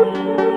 Música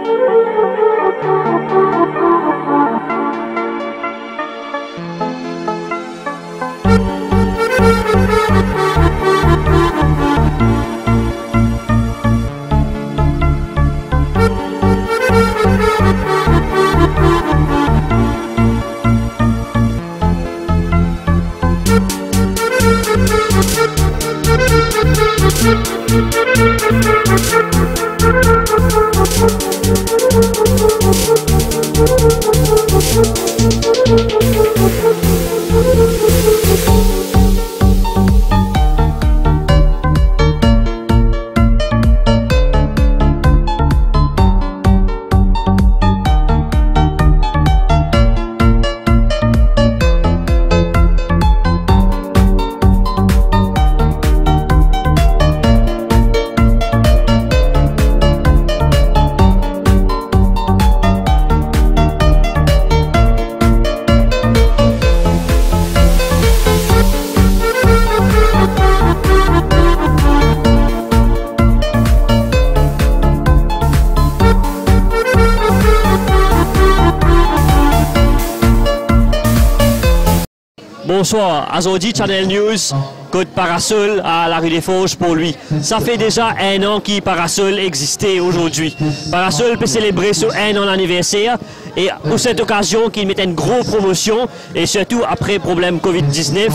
Bonsoir, Azodi Channel News, Côte Parasol à la rue des Fauches pour lui. Ça fait déjà un an que Parasol existait aujourd'hui. Parasol peut célébrer ce un an d'anniversaire et pour cette occasion qu'il met une grosse promotion et surtout après problème Covid-19,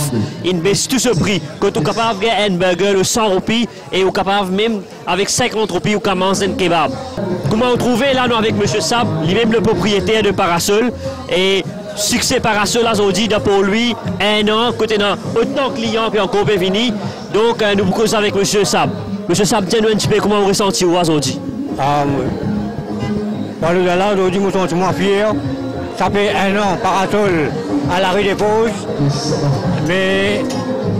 il baisse tout ce prix. Quand on capable de un burger au 100 roupies et on capable même avec 50 roupies on commence un kebab. Comment on trouvait là nous avec M. Sab, lui-même le propriétaire de Parasol et succès Parasol aujourd'hui pour lui un an côté d'un autant de clients qui encore fini. Donc euh, nous vous avec M. Sab. M. Sab, dites-nous un petit peu comment vous ressentez aujourd'hui. Ah, oui. Là, aujourd'hui, sommes moins fiers. Ça fait un an, parasol à la rue des Pauses. Mais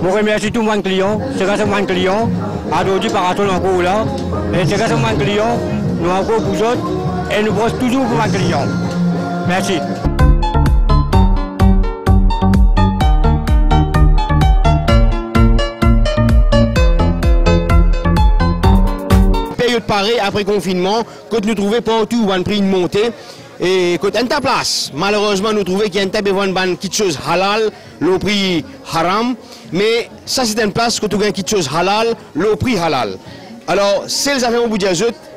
je remercie tous mes clients. C'est grâce à mes clients. Aujourd'hui, parasol encore là. Et c'est grâce à mes clients, nous encore vous autres. Et nous brossons toujours pour mes clients. Merci. Après confinement, quand nous trouvons partout où on pris une montée, et quand on ta place, malheureusement nous trouvons qu'il y a une de quelque chose halal, le prix haram, mais ça c'est une place quand tu as quelque chose halal, le prix halal. Alors, c'est les affaires au bout de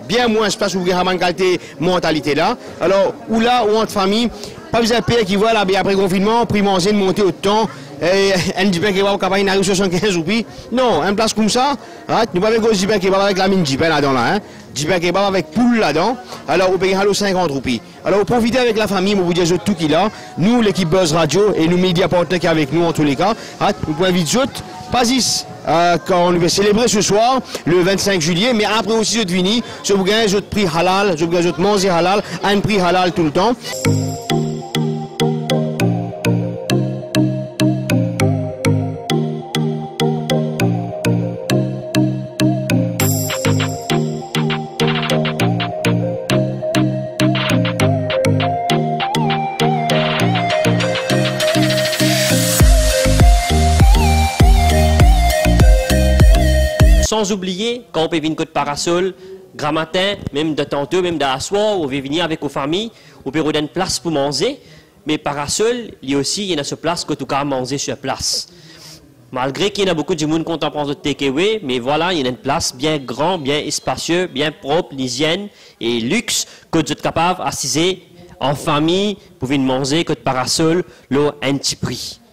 bien moins de place où vous avez qualité mentalité là. Alors, ou là, ou entre famille, pas besoin de payer qui voit là, après confinement, prix manger, monter autant, un qui va capable d'arriver 75 roupies. Non, une place comme ça, hein, nous pas un qui va avec la mine pain là-dedans là, hein? qui va avec poule là-dedans. Alors, vous payez 50 roupies. Alors, vous profitez avec la famille, vous dire tout qu'il a. Nous, l'équipe Buzz Radio et nous médias partenaires qui avec nous en tous les cas, hein, nous pouvons vite pas ici, euh, quand on va célébrer ce soir, le 25 juillet, mais après aussi, je vini, je vous gagne, je prix halal, je vous gagne, je manger halal, un prix halal tout le temps. Sans oublier, quand on peut venir de parasol, grand matin, même de même de la soir, on veut venir avec vos familles, on peut une place pour manger. Mais parasol, il y a aussi, il y a ce place que tu peux manger sur place. Malgré qu'il y a beaucoup de monde prendre de takeaway, mais voilà, il y a une place bien grande, bien spacieuse, bien propre, l'hygiène et luxe que tu es capable d'assiser en famille pour venir manger que de parasol, là, un petit prix.